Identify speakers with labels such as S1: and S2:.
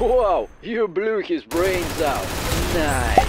S1: Wow, you blew his brains out. Nice.